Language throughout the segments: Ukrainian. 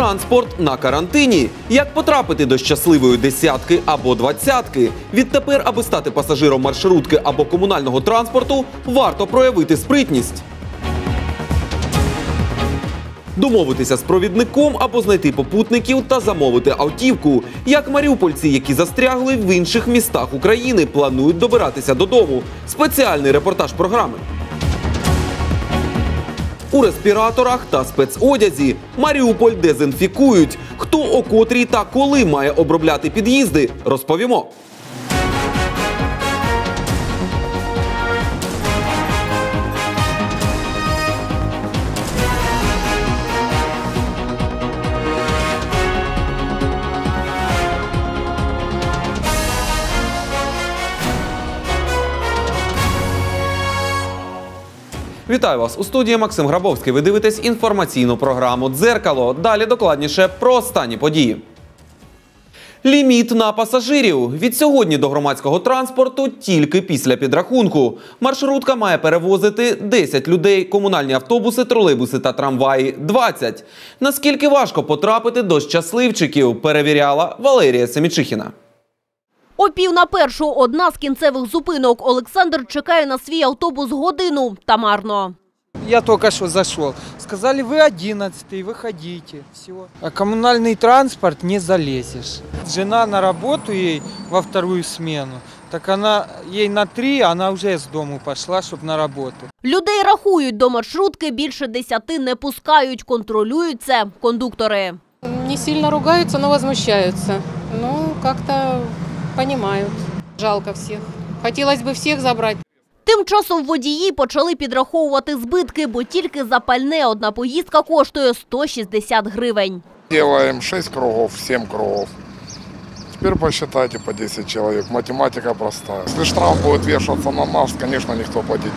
Транспорт на карантині. Як потрапити до щасливої десятки або двадцятки? Відтепер, аби стати пасажиром маршрутки або комунального транспорту, варто проявити спритність. Домовитися з провідником або знайти попутників та замовити автівку. Як маріупольці, які застрягли в інших містах України, планують добиратися додому. Спеціальний репортаж програми. У респіраторах та спецодязі Маріуполь дезінфікують. Хто о котрій та коли має обробляти під'їзди, розповімо. Вітаю вас у студії Максим Грабовський. Ви дивитесь інформаційну програму Дзеркало. Далі докладніше про останні події. Ліміт на пасажирів від сьогодні до громадського транспорту тільки після підрахунку. Маршрутка має перевозити 10 людей, комунальні автобуси, тролейбуси та трамваї 20. Наскільки важко потрапити до щасливчиків, перевіряла Валерія Семічихіна. О пів на першу одна з кінцевих зупинок. Олександр чекає на свій автобус годину. Та марно. Я только что зашел. Сказали, вы 11 выходите. Все. А коммунальный транспорт не залезешь. Жена на работу ей во вторую смену. Так она ей на три, она уже с дому пошла, чтобы на работу. Людей рахують до маршрутки, більше десяти не пускають. Контролюють це кондуктори. Не сильно ругаются, но возмущаются. Ну, как-то понимают. Жалко всех. Хотелось бы всех забрать. Тим часом водії почали підраховувати збитки, бо тільки за пальне одна поїздка коштує 160 гривень. Делаем 6 кругов, 7 кругов. Теперь посчитайте по 10 человек. Математика простая. Если штраф будет вешаться на нас, конечно, никто платить.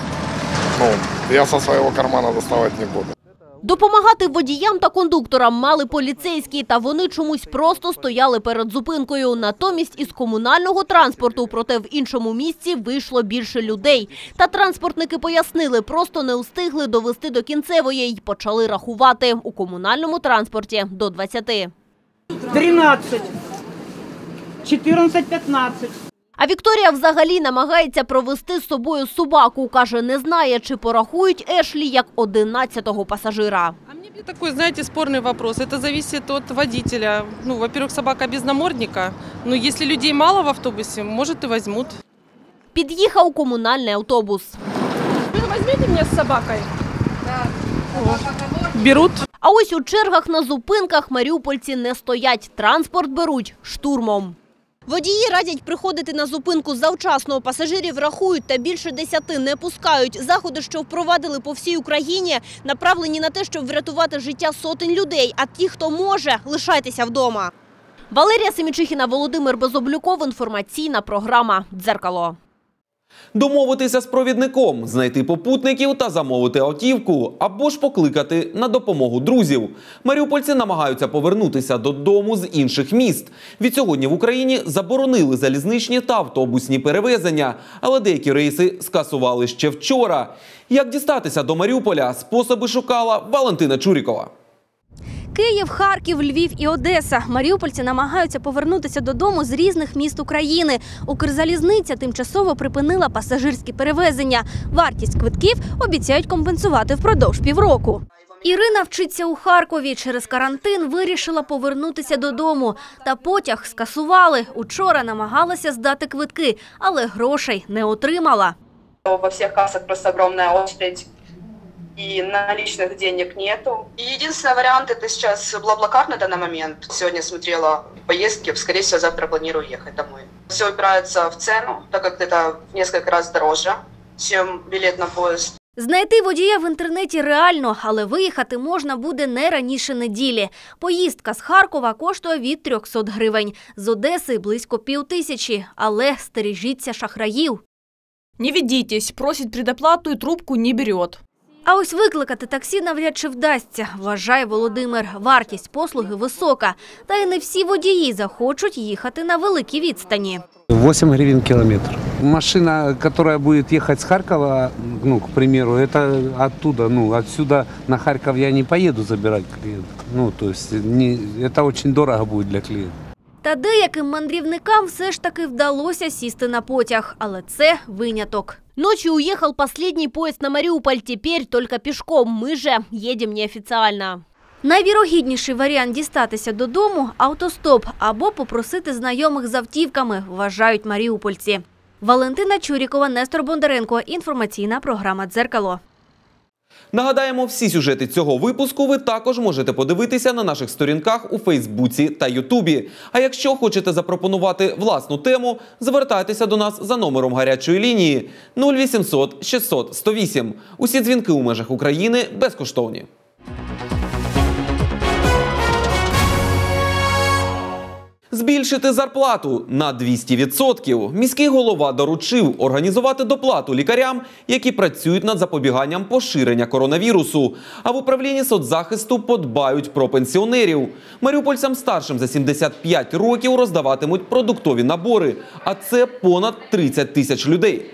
Ну, я со своего кармана доставать не буду. Допомагати водіям та кондукторам мали поліцейські, та вони чомусь просто стояли перед зупинкою. Натомість із комунального транспорту, проте в іншому місці вийшло більше людей. Та транспортники пояснили, просто не встигли довести до кінцевої й почали рахувати у комунальному транспорті до 20. 13, 14, 15. А Вікторія взагалі намагається провести з собою собаку. Каже, не знає, чи порахують Ешлі як 11-го пасажира. А мне такой, знаете, спорный вопрос. Это зависит от водителя. Ну, во-первых, собака без намордника. Но если людей мало в автобусе, может и возьмут. Під'їхав комунальний автобус. Вы возьмите меня с собакой? Берут. А ось у чергах на зупинках маріупольці не стоять. Транспорт беруть штурмом. Водії радять приходити на зупинку завчасно. Пасажирів рахують та більше десяти не пускають. Заходи, що впровадили по всій Україні, направлені на те, щоб врятувати життя сотень людей. А ті, хто може, лишайтеся вдома. Валерія Семічихіна, Володимир Безоблюков. Інформаційна програма «Дзеркало». Домовитися з провідником, знайти попутників та замовити автівку, або ж покликати на допомогу друзів. Маріупольці намагаються повернутися додому з інших міст. Від сьогодні в Україні заборонили залізничні та автобусні перевезення, але деякі рейси скасували ще вчора. Як дістатися до Маріуполя, способи шукала Валентина Чурікова. Київ, Харків, Львів і Одеса. Маріупольці намагаються повернутися додому з різних міст України. Укрзалізниця тимчасово припинила пасажирські перевезення. Вартість квитків обіцяють компенсувати впродовж півроку. Ірина вчиться у Харкові. Через карантин вирішила повернутися додому. Та потяг скасували. Учора намагалася здати квитки, але грошей не отримала. Во всех кассах просто огромная очередь, и наличных денег нету. И единственный вариант это сейчас Блаблакар на данный момент. Сегодня смотрела поездки, скорее всего, завтра планирую ехать домой. Все упирается в цену, так как это в несколько раз дороже, чем билет на поезд. Знайти водія в інтернеті реально, але виїхати можна буде не раніше неділі. Поїздка з Харкова коштує від 300 гривень, з Одеси – близько півтисячі. Але стережіться шахраїв. Не ведитесь, просит предоплату и трубку не берет. А ось викликати таксі навряд чи вдасться, вважає Володимир. Вартість послуги висока. Та й не всі водії захочуть їхати на великі відстані. 8 гривен километр. Машина, которая будет ехать с Харькова, ну, к примеру, это оттуда, ну, отсюда на Харьков я не поеду забирать клиента. Ну, то есть не, очень дорого будет для клиента. Та деяким мандрівникам все ж таки вдалося сісти на потяг, але це виняток. Ночью уехал последний поезд на Мариуполь, теперь только пешком. Мы же едем неофициально. Найвірогідніший варіант дістатися додому – автостоп або попросити знайомих з автівками, вважають маріупольці. Валентина Чурікова, Нестор Бондаренко. Інформаційна програма «Дзеркало». Нагадаємо, всі сюжети цього випуску ви також можете подивитися на наших сторінках у Фейсбуці та Ютубі. А якщо хочете запропонувати власну тему, звертайтеся до нас за номером гарячої лінії 0800 600 108. Усі дзвінки у межах України безкоштовні. Збільшити зарплату на 200%. Міський голова доручив організувати доплату лікарям, які працюють над запобіганням поширення коронавірусу. А в управлінні соцзахисту подбають про пенсіонерів. Маріупольцям старшим за 75 років роздаватимуть продуктові набори, а це понад 30 тисяч людей.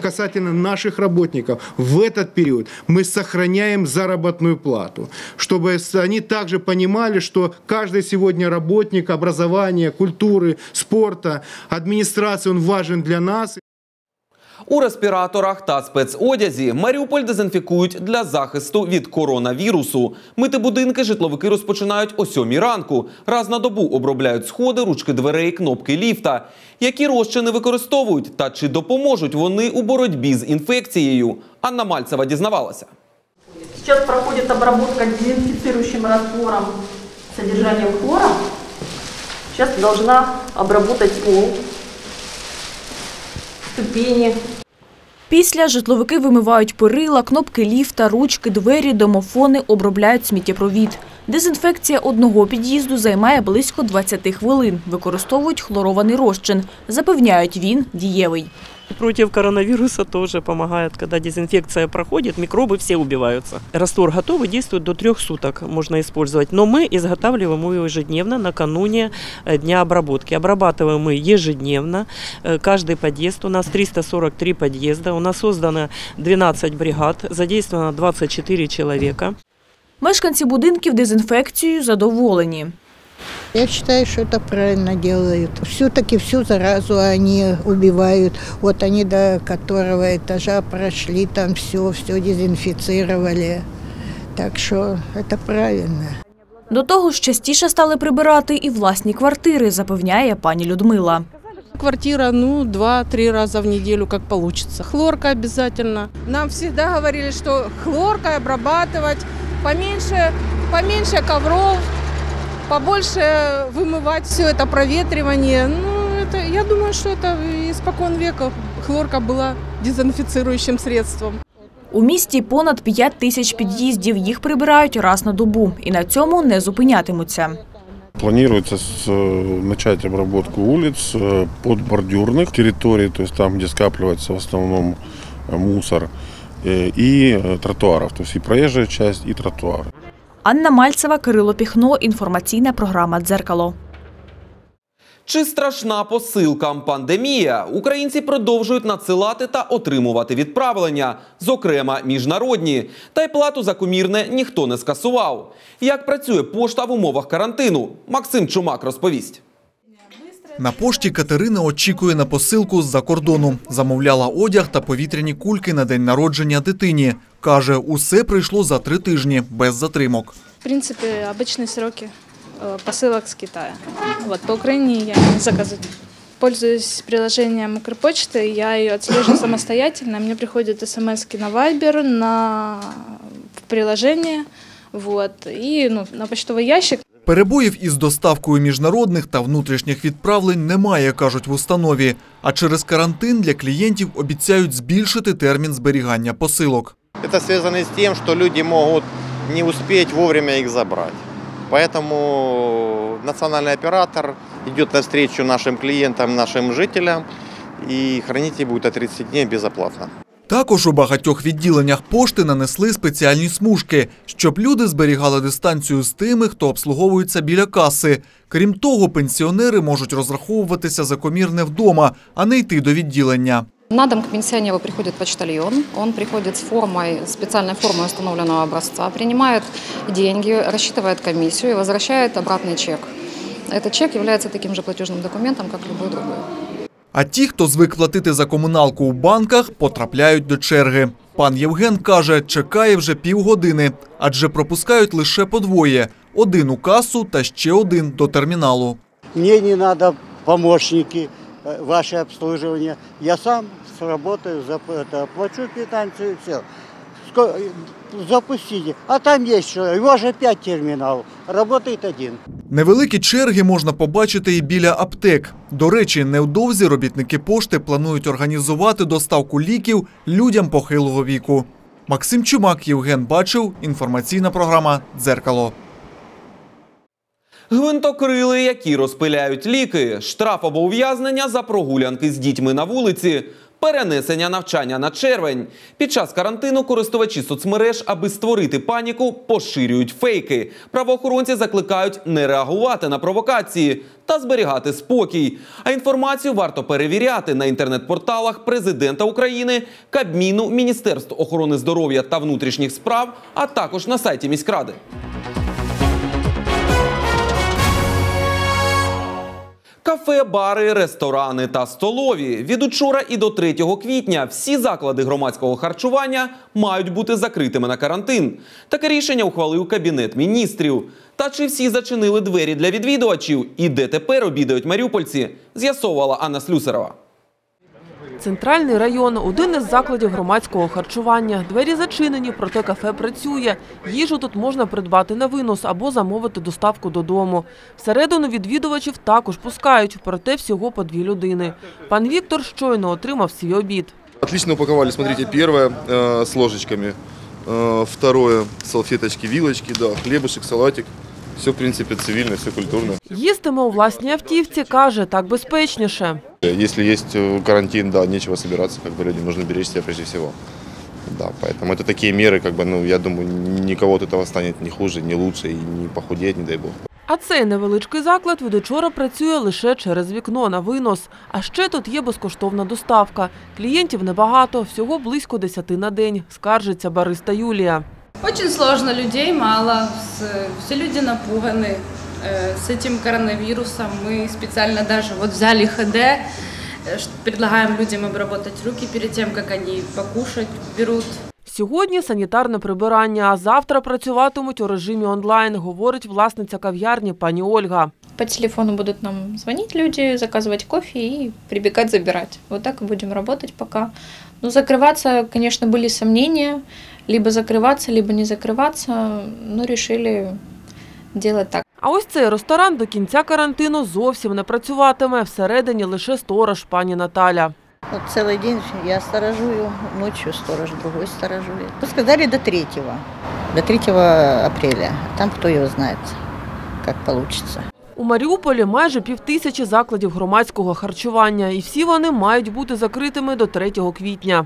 Касательно наших работников, в этот период мы сохраняем заработную плату, чтобы они также понимали, что каждый сегодня работник образования, культуры, спорта, администрации, он важен для нас. У респіраторах та спецодязі Маріуполь дезінфікують для захисту від коронавірусу. Мити будинки житловики розпочинають о сьомій ранку. Раз на добу обробляють сходи, ручки дверей, кнопки ліфта. Які розчини використовують та чи допоможуть вони у боротьбі з інфекцією? Анна Мальцева дізнавалася. Сейчас проходит обработка дезинфицирующим раствором с содержанием хлора. Сейчас должна обработать пол, ступени. Після житловики вимивають перила, кнопки ліфта, ручки, двері, домофони, обробляють сміттєпровід. Дезінфекція одного під'їзду займає близько 20 хвилин. Використовують хлорований розчин. Запевняють, він дієвий. Против коронавируса тоже помогает, когда дезинфекция проходит, микробы все убиваются. Раствор готовый, действует до трех суток, можно использовать. Но мы изготавливаем его ежедневно накануне э, дня обработки. Обрабатываем мы ежедневно. Э, Каждый подъезд, у нас 343 подъезда, у нас создано 12 бригад, задействовано 24 человека. Мешканці будинків дезінфекцією задоволені. Я считаю, что это правильно делают. Все-таки всю заразу они убивают. Вот они до которого этажа прошли, там все, все дезинфицировали. Так что это правильно. До того ж, частіше стали прибирати і власні квартири, запевняє пані Людмила. Квартира, ну, два-три раза в неделю, как получится. Хлорка обязательно. Нам всегда говорили, что хлоркой обрабатывать, поменьше, поменьше ковров, побольше вымывать все это проветривание. Ну, это, я думаю, что это испокон века хлорка была дезинфицирующим средством. У місті понад 5 тисяч під'їздів. Їх прибирають раз на добу. І на цьому не зупинятимуться. Планируется с- э, начать обработку улиц э, подбордюрных территорий, то есть там, где скапливается в основном э, мусор, э, и э, тротуаров, то есть и проезжая часть, и тротуары. Анна Мальцева, Кирило Піхно. Інформаційна програма «Дзеркало». Чи страшна посилкам пандемія? Українці продовжують надсилати та отримувати відправлення, зокрема міжнародні. Та й плату за комірне ніхто не скасував. Як працює пошта в умовах карантину? Максим Чумак розповість. На пошті Катерина очікує на посилку з-за кордону. Замовляла одяг та повітряні кульки на день народження дитині. Каже, усе прийшло за три тижні, без затримок. В принципе, обычные сроки э, посылок с Китая. Вот, по Украине я не заказываю. Пользуюсь приложением Укрпочты, я ее отслеживаю самостоятельно. Мне приходят смс на Viber, на в приложение, вот, и ну, на почтовый ящик. Перебоїв із доставкою міжнародних та внутрішніх відправлень немає, кажуть в установі. А через карантин для клієнтів обіцяють збільшити термін зберігання посилок. Это связано с тем, что люди могут не успеть вовремя их забрать. Поэтому национальный оператор идет навстречу нашим клиентам, нашим жителям, и хранить их будет от 30 дней безоплатно. Також у багатьох відділеннях пошти нанесли спеціальні смужки, щоб люди зберігали дистанцію з тими, хто обслуговується біля каси. Крім того, пенсіонери можуть розраховуватися за комірне вдома, а не йти до відділення. На дом к пенсионеру приходит почтальон. Он приходит с формой, специальной формой установленного образца, принимает деньги, рассчитывает комиссию и возвращает обратный чек. Этот чек является таким же платежным документом, как любой другой. А ті, хто звик платити за комуналку у банках, потрапляють до черги. Пан Євген каже, чекає вже півгодини, адже пропускають лише по двоє – один у касу та ще один до терміналу. Мне не надо помощники, э, ваше обслуживание. Я сам сработаю, оплачу квитанцию все. Запустите. А там есть что, его же пять терминалов, работает один. Невеликі черги можна побачити і біля аптек. До речі, невдовзі робітники пошти планують організувати доставку ліків людям похилого віку. Максим Чумак, Євген Бачив, інформаційна програма «Дзеркало». Гвинтокрили, які розпиляють ліки, штраф або ув'язнення за прогулянки з дітьми на вулиці, перенесення навчання на червень. Під час карантину користувачі соцмереж, аби створити паніку, поширюють фейки. Правоохоронці закликають не реагувати на провокації та зберігати спокій. А інформацію варто перевіряти на інтернет-порталах президента України, Кабміну, Міністерств охорони здоров'я та внутрішніх справ, а також на сайті міськради. Кафе, бари, ресторани та столові від учора і до 3 квітня всі заклади громадського харчування мають бути закритими на карантин. Таке рішення ухвалив кабінет міністрів. Та чи всі зачинили двері для відвідувачів і де тепер обідають маріупольці, з'ясовувала Анна Слюсарова. Центральний район один із закладів громадського харчування. Двері зачинені, проте кафе працює. Їжу тут можна придбати на винос або замовити доставку додому. Всередину відвідувачів також пускають, проте всього по дві людини. Пан Віктор щойно отримав свій обід. Отлично упаковали, смотрите, первое э, с ложечками, э, второе салфеточки, вилочки, да, хлебушек, салатик. Все, в принципе, цивильно, все культурно. Їстиме у власній автівці, каже, так безпечніше. Если есть э, карантин, да, нечего собираться, как бы людям нужно беречь себя прежде всего. Да, поэтому это такие меры, как бы, ну, я думаю, никого от этого станет ни хуже, ни лучше и не похудеть, не дай бог. А цей невеличкий заклад від учора працює лише через вікно на винос. А ще тут є безкоштовна доставка. Клієнтів небагато, всього близько 10 на день, скаржиться бариста Юлія. Очень сложно, людей мало, с- все люди напуганы э, с этим коронавирусом. Мы специально даже вот взяли ХД, э, ш- предлагаем людям обработать руки перед тем, как они покушать берут. Сьогодні санітарне прибирання, а завтра працюватимуть у режимі онлайн, говорить власниця кав'ярні пані Ольга. По телефону будут нам звонить люди, заказывать кофе и прибегать забирать. Вот так и будем работать пока. Ну, закрываться, конечно, были сомнения. Либо закрываться, либо не закрываться. Но решили делать так. А ось цей ресторан до кінця карантину зовсім не працюватиме. Всередині лише сторож пані Наталя. Вот целый день я сторожую, ночью сторож другой сторожует. Ну, Сказали до 3 до 3 апреля. Там кто его знает, как получится. У Маріуполі майже півтисячі закладів громадського харчування, і всі вони мають бути закритими до 3 квітня.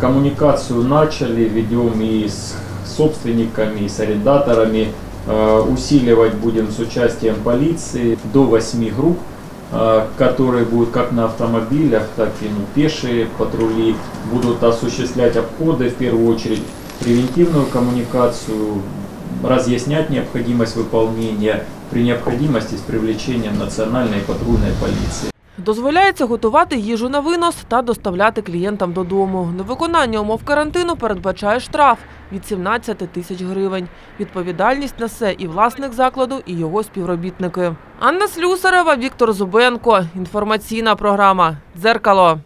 Коммуникацию начали, ведем и с собственниками, и с арендаторами. Э, Усиливать будем с участием полиции до 8 групп, э, которые будут как на автомобилях, так и ну, пешие патрули. Будут осуществлять обходы в первую очередь, превентивную коммуникацию, разъяснять необходимость выполнения при необходимости с привлечением национальной патрульной полиции. Дозволяється готувати їжу на винос та доставляти клієнтам додому. Невиконання умов карантину передбачає штраф від 17 тисяч гривень. Відповідальність несе і власник закладу, і його співробітники. Анна Слюсарева, Віктор Зубенко. Інформаційна програма «Дзеркало».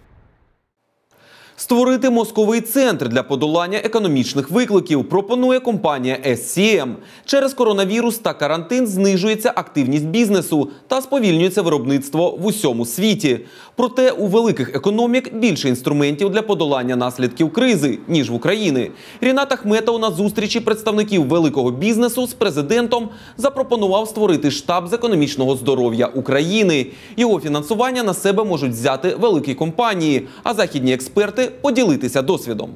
Створити мозковий центр для подолання економічних викликів пропонує компанія SCM. Через коронавірус та карантин знижується активність бізнесу та сповільнюється виробництво в усьому світі. Проте у великих економік більше інструментів для подолання наслідків кризи ніж в Україні. Рінат Ахметов на зустрічі представників великого бізнесу з президентом запропонував створити штаб з економічного здоров'я України. Його фінансування на себе можуть взяти великі компанії, а західні експерти експерти поділитися досвідом.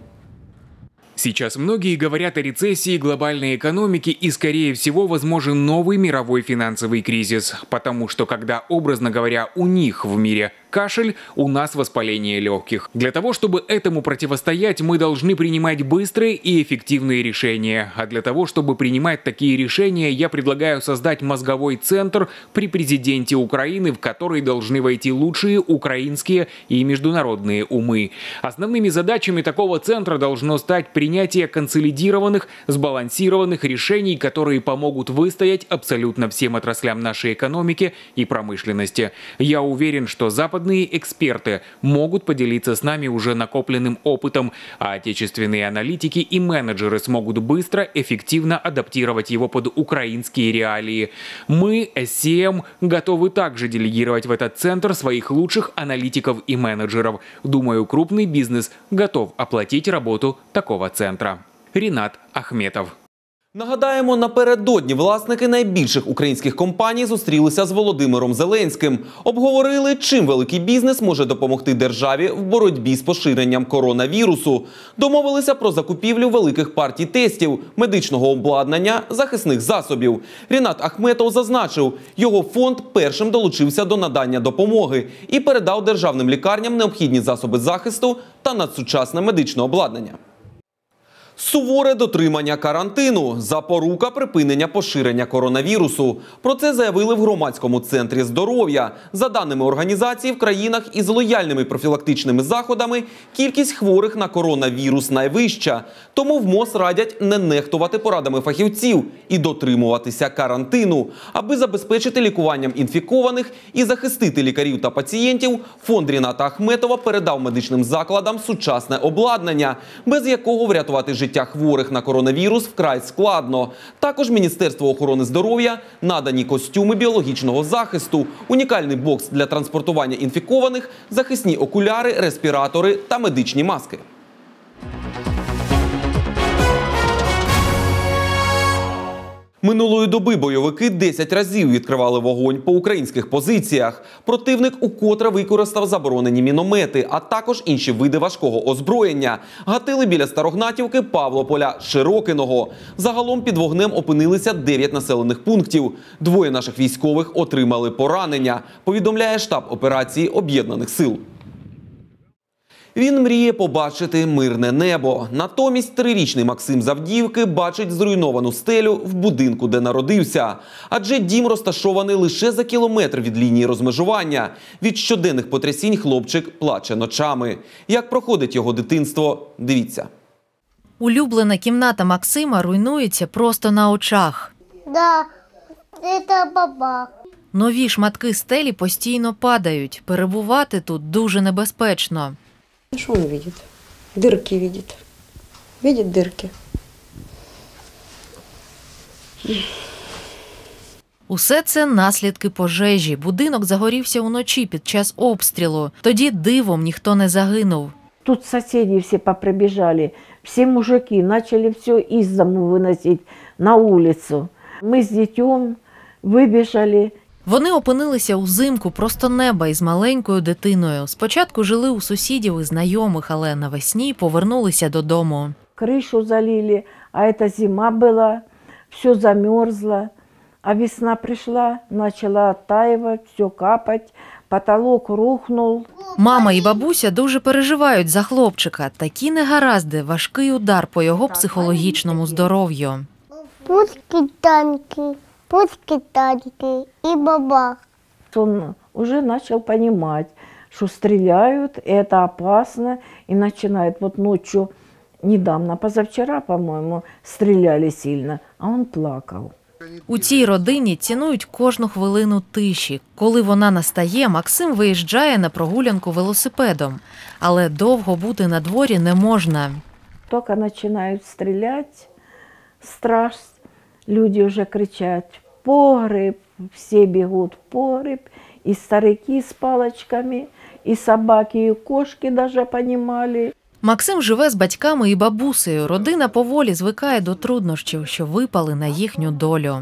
Сейчас многие говорят о рецессии глобальной экономики и, скорее всего, возможен новый мировой финансовый кризис. Потому что, когда, образно говоря, у них в мире кашель, у нас воспаление легких. Для того, чтобы этому противостоять, мы должны принимать быстрые и эффективные решения. А для того, чтобы принимать такие решения, я предлагаю создать мозговой центр при президенте Украины, в который должны войти лучшие украинские и международные умы. Основными задачами такого центра должно стать принятие консолидированных, сбалансированных решений, которые помогут выстоять абсолютно всем отраслям нашей экономики и промышленности. Я уверен, что западные эксперты могут поделиться с нами уже накопленным опытом, а отечественные аналитики и менеджеры смогут быстро, эффективно адаптировать его под украинские реалии. Мы, SCM, готовы также делегировать в этот центр своих лучших аналитиков и менеджеров. Думаю, крупный бизнес готов оплатить работу такого центра. Ренат Ахметов. Нагадаємо, напередодні власники найбільших українських компаній зустрілися з Володимиром Зеленським. Обговорили, чим великий бізнес може допомогти державі в боротьбі з поширенням коронавірусу. Домовилися про закупівлю великих партій тестів, медичного обладнання, захисних засобів. Рінат Ахметов зазначив, його фонд першим долучився до надання допомоги і передав державним лікарням необхідні засоби захисту та надсучасне медичне обладнання. Суворе дотримання карантину запорука припинення поширення коронавірусу. Про це заявили в громадському центрі здоров'я. За даними організації, в країнах із лояльними профілактичними заходами кількість хворих на коронавірус найвища. Тому в МОЗ радять не нехтувати порадами фахівців і дотримуватися карантину, аби забезпечити лікуванням інфікованих і захистити лікарів та пацієнтів. Фонд Ріната Ахметова передав медичним закладам сучасне обладнання, без якого врятувати життя хворих на коронавірус вкрай складно. Також Міністерство охорони здоров'я надані костюми біологічного захисту, унікальний бокс для транспортування інфікованих, захисні окуляри, респіратори та медичні маски. Минулої доби бойовики 10 разів відкривали вогонь по українських позиціях. Противник укотре використав заборонені міномети, а також інші види важкого озброєння. Гатили біля Старогнатівки, Павлополя, Широкиного. Загалом під вогнем опинилися 9 населених пунктів. Двоє наших військових отримали поранення. Повідомляє штаб операції Об'єднаних сил. Він мріє побачити мирне небо. Натомість трирічний Максим Завдіївки бачить зруйновану стелю в будинку, де народився. Адже дім розташований лише за кілометр від лінії розмежування. Від щоденних потрясінь хлопчик плаче ночами. Як проходить його дитинство, дивіться. Улюблена кімната Максима руйнується просто на очах. Да, это баба. Нові шматки стелі постійно падають. Перебувати тут дуже небезпечно. Что он видит? Дырки видит. Видит дырки. Усе це наслідки пожежі. Будинок загорівся уночі під час обстрілу. Тоді дивом ніхто не загинув. Тут соседи все поприбежали, все мужики начали все из дому выносить на улицу. Мы с детем выбежали. Вони опинилися узимку просто неба із маленькою дитиною. Спочатку жили у сусідів і знайомих, але навесні повернулися додому. Крышу залили, а это зима была, все замерзло. А весна пришла, начала оттаивать, все капать, потолок рухнул. Мама і бабуся дуже переживають за хлопчика. Такі негаразди, важкий удар по його психологічному здоров'ю. Пуски танки, пуски танки и бабах. Он уже начал понимать, что стреляют, это опасно, и начинает вот ночью, недавно, позавчера, по-моему, стреляли сильно, а он плакал. У цій родині цінують кожну хвилину тиші. Коли вона настає, Максим виїжджає на прогулянку велосипедом, але довго бути на дворі не можна. Только начинают стрелять, страш, люди уже кричат «в погреб», все бегут в погреб, и старики с палочками, и собаки, и кошки даже понимали. Максим живе з батьками і бабусею. Родина поволі звикає до труднощів, що випали на їхню долю.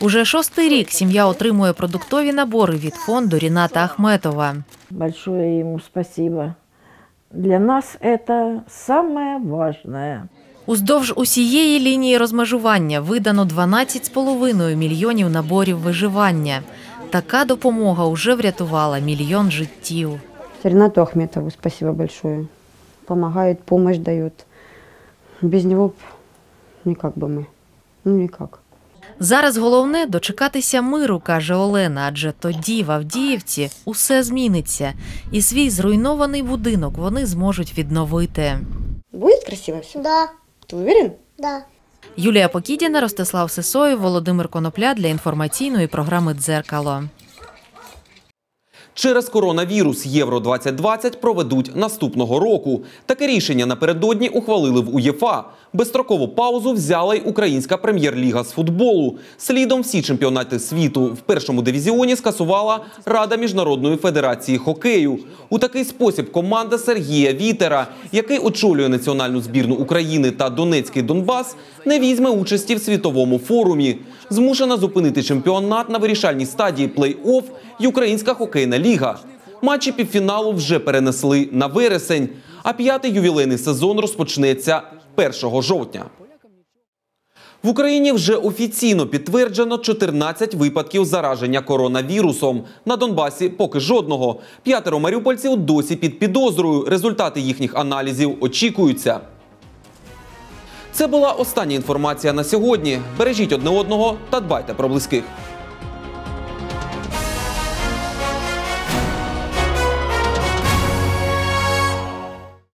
Уже шостий рік сім'я отримує продуктові набори від фонду Ріната Ахметова. Большое ему спасибо Для нас самое важное. Уздовж усієї лінії розмежування видано 12,5 мільйонів наборів виживання. Така допомога вже врятувала мільйон життів. Ренату Ахметову спасибо большое. Помогает, помощь дает. Без него б никак бы мы. Ну, никак. Зараз головне дочекатися миру, каже Олена, адже тоді в Авдіївці усе зміниться, і свій зруйнований будинок вони зможуть відновити. Будет красиво все? Да. Ты уверен? Да. Юлія Покідіна, Ростислав Сисоєв, Володимир Конопля для інформаційної програми Дзеркало. Через коронавірус Євро 2020 проведуть наступного року. Таке рішення напередодні ухвалили в УЄФА. Безстрокову паузу взяла й українська прем'єр-ліга з футболу. Слідом всі чемпіонати світу в першому дивізіоні скасувала Рада міжнародної федерації хокею. У такий спосіб команда Сергія Вітера, який очолює національну збірну України та Донецький Донбас, не візьме участі в світовому форумі. Змушена зупинити чемпіонат на вирішальній стадії плей-офф і Українська хокейна ліга. Матчі півфіналу вже перенесли на вересень, а п'ятий ювілейний сезон розпочнеться 1 жовтня. В Україні вже офіційно підтверджено 14 випадків зараження коронавірусом. На Донбасі поки жодного. П'ятеро маріупольців досі під підозрою. Результати їхніх аналізів очікуються. Це була остання інформація на сьогодні. Бережіть одне одного та дбайте про близьких.